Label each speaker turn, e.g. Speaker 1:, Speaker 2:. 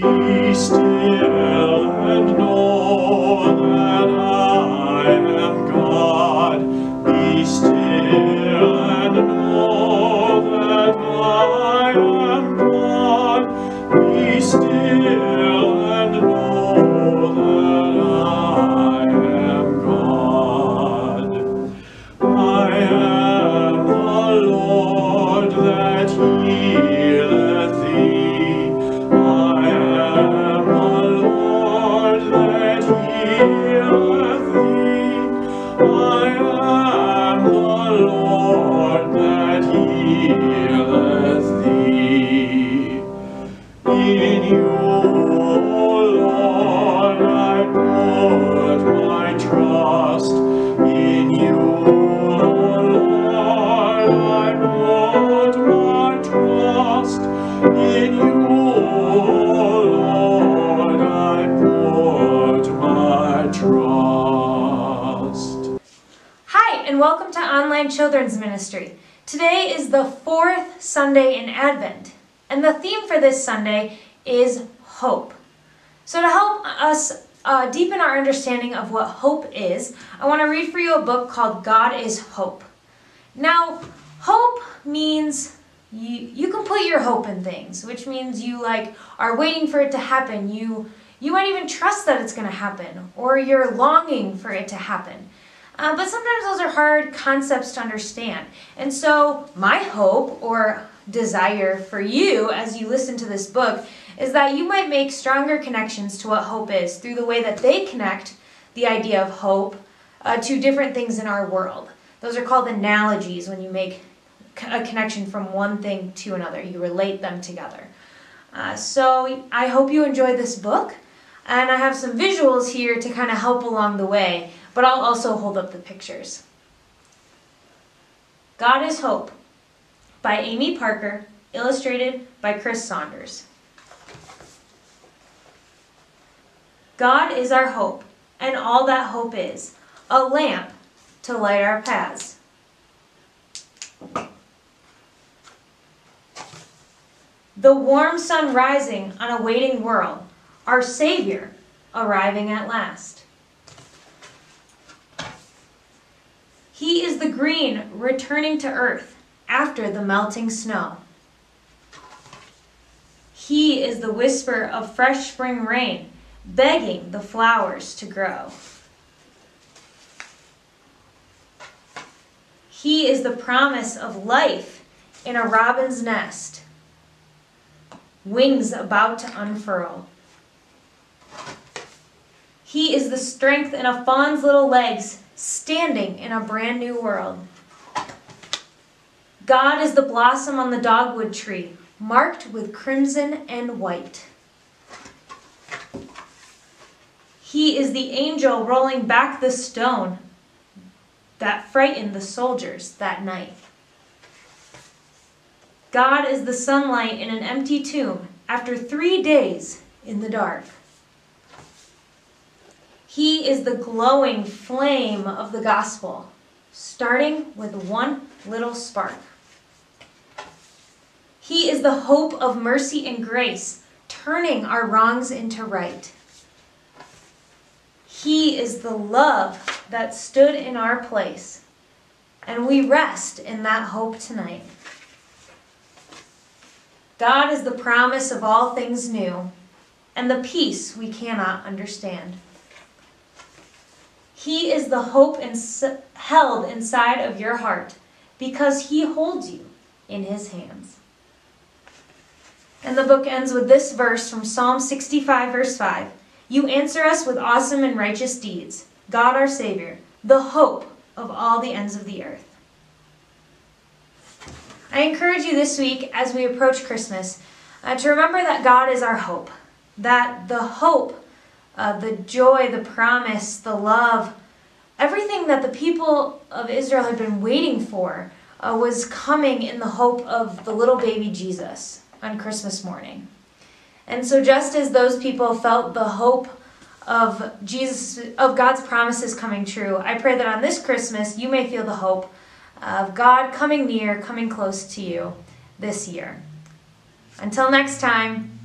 Speaker 1: Be
Speaker 2: still and know. Welcome to Online Children's Ministry. Today is the fourth Sunday in Advent, and the theme for this Sunday is hope. So, to help us uh, deepen our understanding of what hope is, I want to read for you a book called God is Hope. Now, hope means you, you can put your hope in things, which means you like are waiting for it to happen. You you might even trust that it's going to happen, or you're longing for it to happen. Uh, but sometimes those are hard concepts to understand. And so, my hope or desire for you as you listen to this book is that you might make stronger connections to what hope is through the way that they connect the idea of hope uh, to different things in our world. Those are called analogies when you make a connection from one thing to another, you relate them together. Uh, so, I hope you enjoy this book. And I have some visuals here to kind of help along the way, but I'll also hold up the pictures. God is Hope by Amy Parker, illustrated by Chris Saunders. God is our hope, and all that hope is a lamp to light our paths. The warm sun rising on a waiting world our Savior arriving at last. He is the green returning to earth after the melting snow. He is the whisper of fresh spring rain, begging the flowers to grow. He is the promise of life in a robin's nest, wings about to unfurl. He is the strength in a fawn's little legs, standing in a brand new world. God is the blossom on the dogwood tree, marked with crimson and white. He is the angel rolling back the stone that frightened the soldiers that night. God is the sunlight in an empty tomb after three days in the dark. He is the glowing flame of the gospel, starting with one little spark. He is the hope of mercy and grace, turning our wrongs into right. He is the love that stood in our place, and we rest in that hope tonight. God is the promise of all things new, and the peace we cannot understand. He is the hope ins- held inside of your heart because He holds you in His hands. And the book ends with this verse from Psalm 65, verse 5 You answer us with awesome and righteous deeds, God our Savior, the hope of all the ends of the earth. I encourage you this week as we approach Christmas uh, to remember that God is our hope, that the hope uh, the joy, the promise, the love, everything that the people of Israel had been waiting for uh, was coming in the hope of the little baby Jesus on Christmas morning. And so, just as those people felt the hope of Jesus, of God's promises coming true, I pray that on this Christmas you may feel the hope of God coming near, coming close to you this year. Until next time.